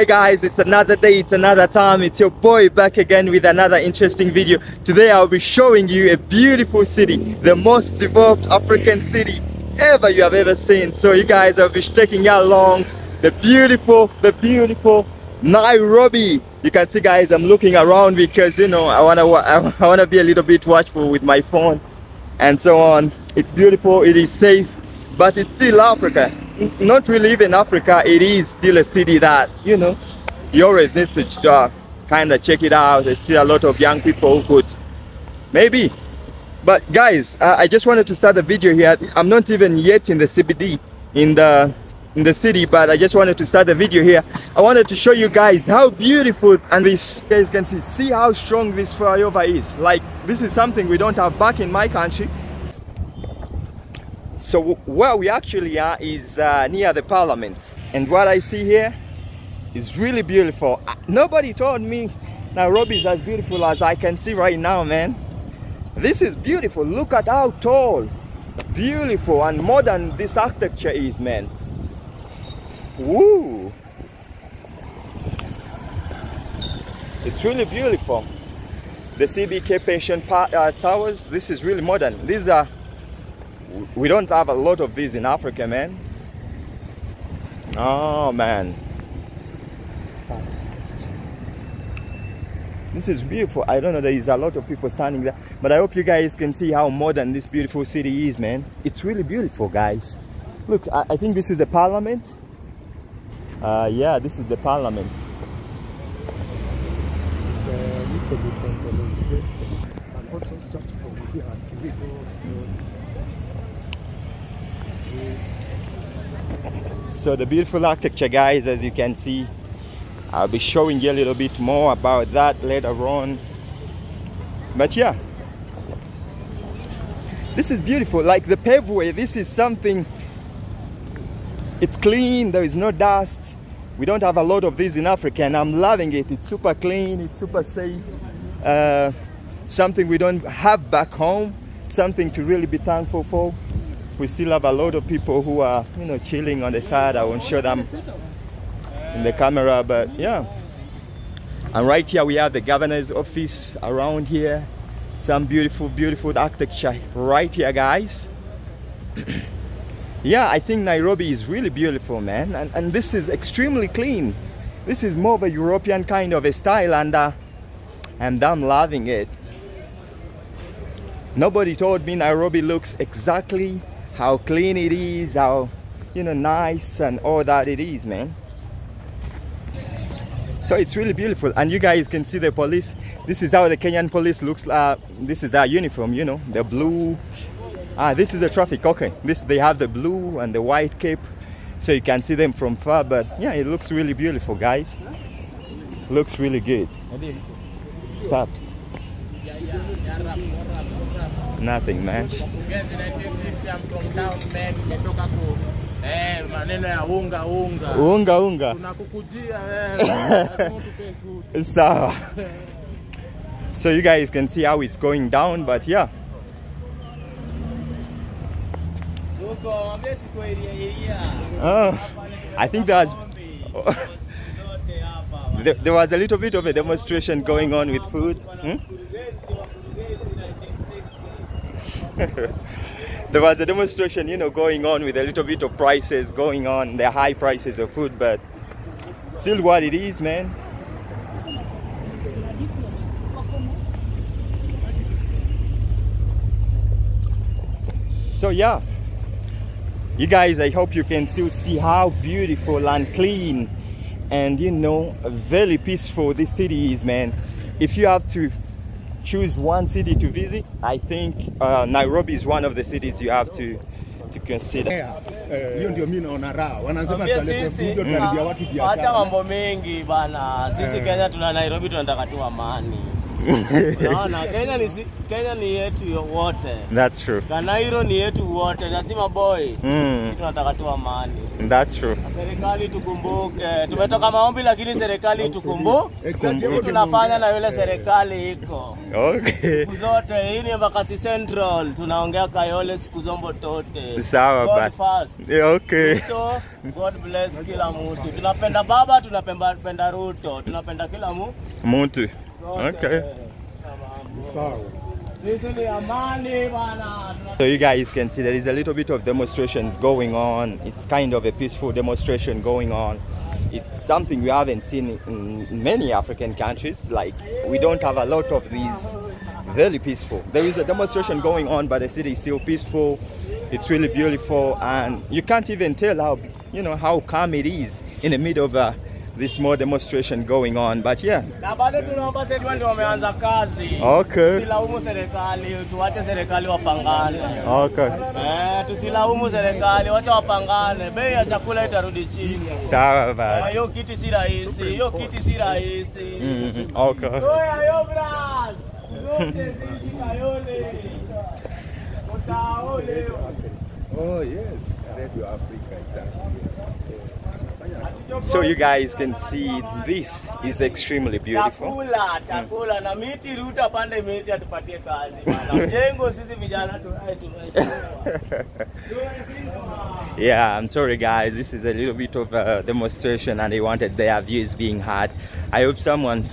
Hey guys, it's another day, it's another time. It's your boy back again with another interesting video. Today I'll be showing you a beautiful city, the most developed African city ever you have ever seen. So you guys, I'll be taking you along the beautiful, the beautiful Nairobi. You can see guys, I'm looking around because you know, I wanna, I wanna be a little bit watchful with my phone and so on. It's beautiful, it is safe, but it's still Africa. Not really even Africa, it is still a city that, you know, you always need to uh, kind of check it out. There's still a lot of young people who could, maybe. But guys, uh, I just wanted to start the video here. I'm not even yet in the CBD, in the in the city but i just wanted to start the video here i wanted to show you guys how beautiful and this guys can see see how strong this flyover is like this is something we don't have back in my country so where we actually are is uh, near the parliament and what i see here is really beautiful Uh, nobody told me nairobi is as beautiful as i can see right now man this is beautiful look at how tall beautiful and modern this architecture is man Woo! It's really beautiful. The CBK Pension uh, Towers, this is really modern. These are, we don't have a lot of these in Africa, man. Oh, man. This is beautiful. I don't know, there is a lot of people standing there. But I hope you guys can see how modern this beautiful city is, man. It's really beautiful, guys. Look, I, I think this is the parliament. Uh, yeah, this is the parliament. It's a little bit on the demonstration. And also start from here as we go through. So the beautiful architecture, guys, as you can see, I'll be showing you a little bit more about that later on. But yeah, this is beautiful. Like the paveway, this is something it's clean there is no dust. We don't have a lot of these in africa and i'm loving it. It's super clean it's super safe. Uh, something we don't have back home something to really be thankful for we still have a lot of people who are you know chilling on the side. I won't show them in the camera but yeah. And right here we have the governor's office around here. Some beautiful beautiful architecture right here guys. Yeah i think nairobi is really beautiful man. And, and this is extremely clean. This is more of a european kind of a style and uh, and i'm loving it. Nobody told me nairobi looks exactly how clean it is how you know nice and all that it is man. So it's really beautiful. And you guys can see the police. This is how the kenyan police looks like this is their uniform you know the blue. Ah this is the traffic. Okay this they have the blue and the white cape so you can see them from far but yeah it looks really beautiful guys. Looks really good. What's up nothing man Eh, maneno ya unga unga. unga unga Tunakukujia wewe. Lazima so so you guys can see how it's going down but yeah Oh, I think there's there, there was a little bit of a demonstration going on with food. Hmm? there was a demonstration, you know, going on with a little bit of prices going on, the high prices of food, but still what it is, man. So yeah, you guys, I hope you can still see how beautiful and clean and you know very peaceful this city is, man. If you have to choose one city to visit, I think uh, Nairobi is one of the cities you have to to consider. Eh, Hiyo ndio mimi naona raha. Wanasema tutalete fujo, tutaribia watu biashara hata mambo mengi bana. Sisi Eh. Kenya tuna Nairobi tunataka tu amani. Naona Kenya ni si- Kenya ni yetu wote. That's true. Kanairo ni yetu wote. Nasema boy. Mm, Tunataka tu amani. that's true. Serikali tukumbuke. Tumetoka maombi lakini serikali tukumbuke. Exactly. tunafanya na yule serikali iko. Okay. Siku zote hii ni Embakasi Central. Tunaongea Kayole siku zombo tote. Sawa God first. Yeah, okay. Ruto, God bless kila mtu. Tunapenda baba, tunapenda penda Ruto, tunapenda kila mtu. Okay. So you guys can see there is a little bit of demonstrations going on. It's kind of a peaceful demonstration going on. It's something we haven't seen in many African countries. Like we don't have a lot of these very peaceful. There is a demonstration going on, but the city is still peaceful. It's really beautiful, and you can't even tell how you know how calm it is in the middle of uh, this small demonstration going on. But yeah. Okay. Okay. Mhm, Okay. Utaolewa. Oh yes, Radio Africa exactly. So you guys can see this is extremely beautiful. Chakula, hmm. chakula na miti Ruto apande miti atupatie kazi. bana. Sisi vijana tunaye tunaheshimiwa. Tunaheshimiwa. Yeah, I'm sorry guys, this is a little bit of a demonstration and they wanted their views being heard. I hope someone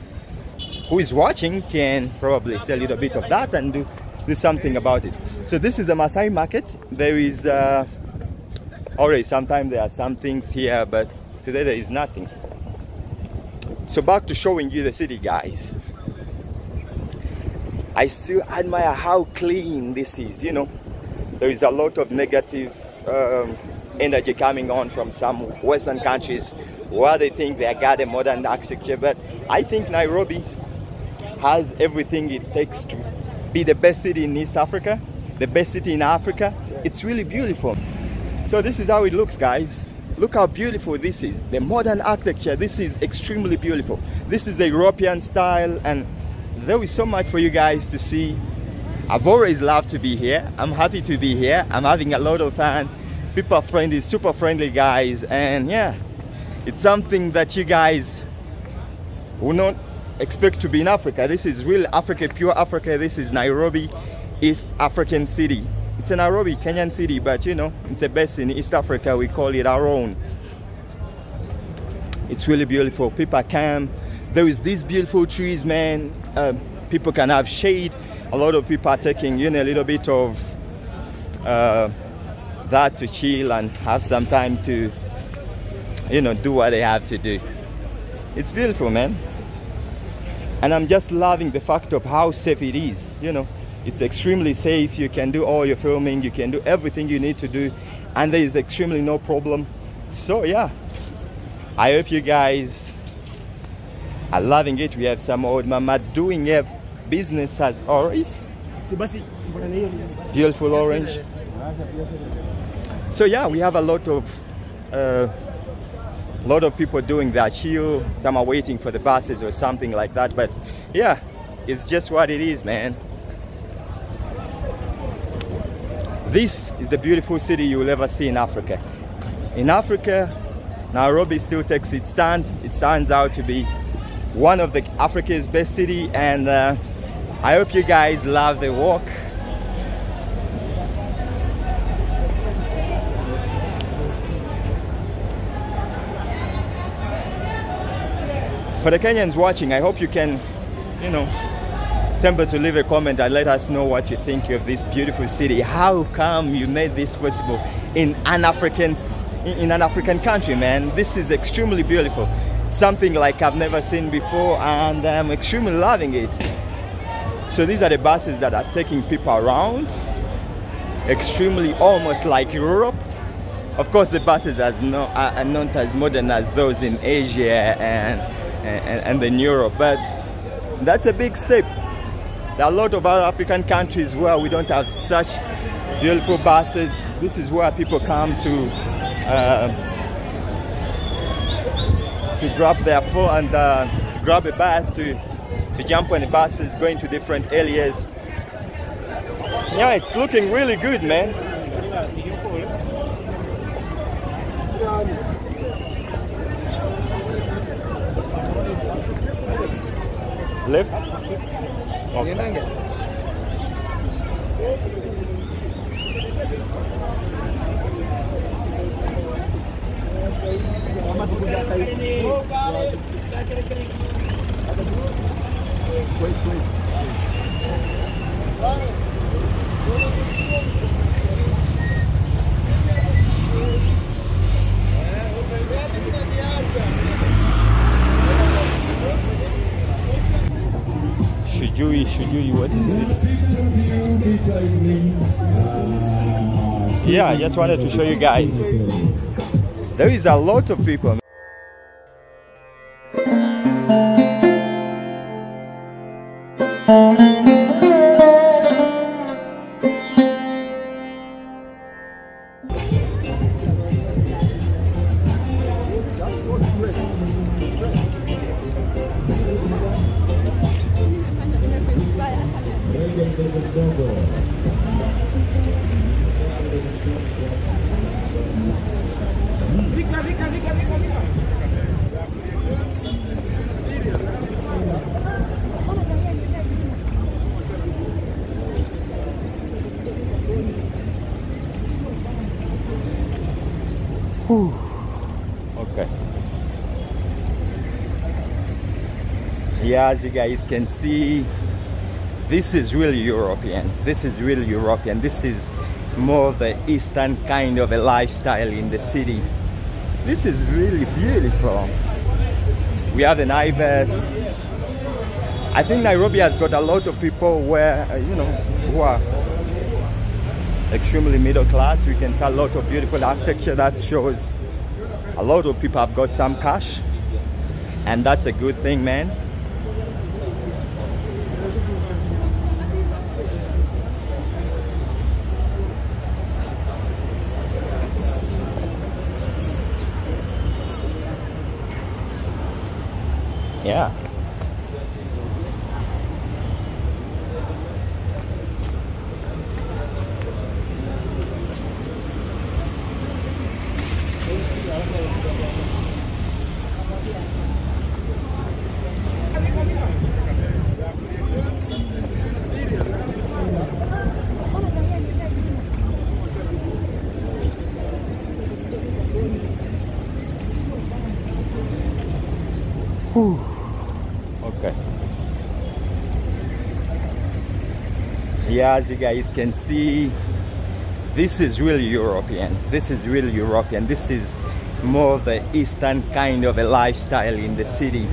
who is watching can probably see a little bit of that and do, do something about it. So this is a Masai market. There is uh, always sometimes there are some things here, but today there is nothing. So back to showing you the city guys. I still admire how clean this is, you know. There is a lot of negative um, energy coming on from some Western countries where they think they got a modern architecture, but I think Nairobi has everything it takes to be the best city in East Africa, the best city in Africa. It's really beautiful. So this is how it looks, guys. Look how beautiful this is. The modern architecture, this is extremely beautiful. This is the European style and there is so much for you guys to see. I've always loved to be here. I'm happy to be here. I'm having a lot of fun. People are friendly, super friendly guys and yeah, it's something that you guys will not expect to be in Africa. This is real Africa, pure Africa. This is Nairobi, East African city. It's a Nairobi, Kenyan city, but you know, it's the best in East Africa. We call it our own. It's really beautiful. People come. There is these beautiful trees, man. Um, people can have shade. A lot of people are taking, you know, a little bit of uh, that to chill and have some time to, you know, do what they have to do. It's beautiful, man and I'm just loving the fact of how safe it is. You know, it's extremely safe. You can do all your filming, you can do everything you need to do, and there is extremely no problem. So yeah, I hope you guys are loving it. We have some old mama doing a business as always. Beautiful orange. So yeah, we have a lot of uh, lot of people doing that chill. Some are waiting for the buses or something like that. But yeah, it's just what it is, man. This is the beautiful city you will ever see in Africa. In Africa, Nairobi still takes its stand. It stands out to be one of the Africa's best city, and uh, I hope you guys love the walk. For the Kenyans watching, I hope you can, you know, temper to leave a comment and let us know what you think of this beautiful city. How come you made this possible in an African in an African country, man? This is extremely beautiful. Something like I've never seen before and I'm extremely loving it. So these are the buses that are taking people around. Extremely almost like Europe. Of course, the buses are not, are not as modern as those in Asia and, and, and in Europe, but that's a big step. There are a lot of other African countries where we don't have such beautiful buses. This is where people come to uh, to grab their phone and uh, to grab a bus to to jump on the buses going to different areas. Yeah, it's looking really good, man. Lift? Okay. Yeah, I just wanted to show you guys. There is a lot of people. Okay. Yeah, as you guys can see, this is really European. This is really European. This is more the Eastern kind of a lifestyle in the city. This is really beautiful. We have the Naivas. I think Nairobi has got a lot of people where, uh, you know, who are extremely middle class. We can see a lot of beautiful architecture that shows a lot of people have got some cash and that's a good thing man Okay. Yeah, as you guys can see, this is really European. This is really European. This is more the Eastern kind of a lifestyle in the city.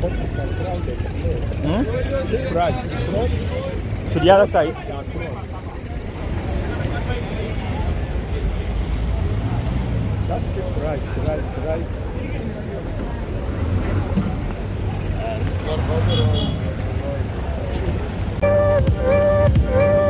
Boxes are grounded? Yes. Hmm? Keep right. Cross. To the other side. Yeah, cross. Just right, right, right. oh